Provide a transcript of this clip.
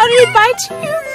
I'll invite you?